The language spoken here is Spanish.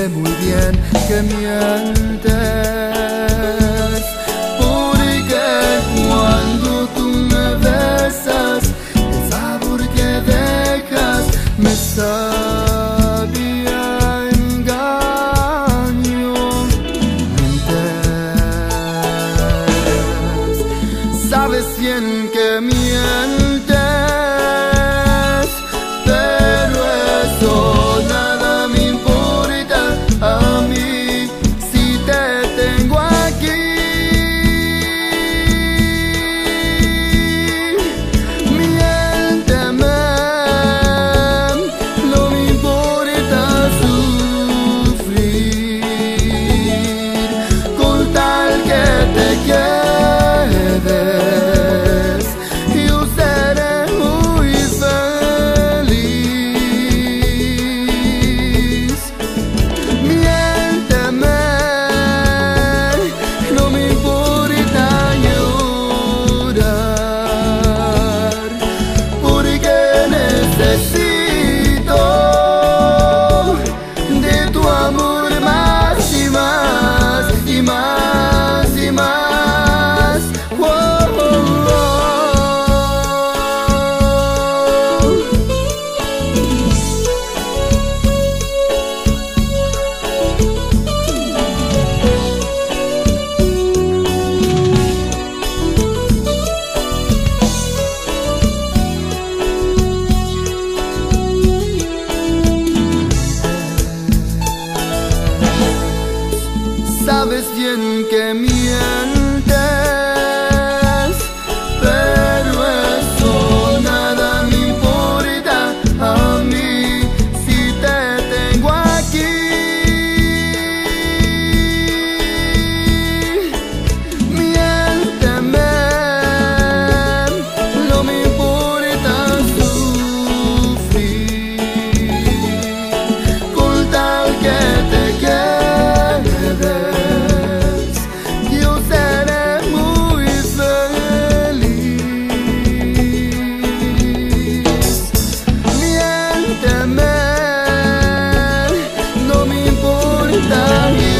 sé muy bien que mientes. sabes bien que miento. 那一。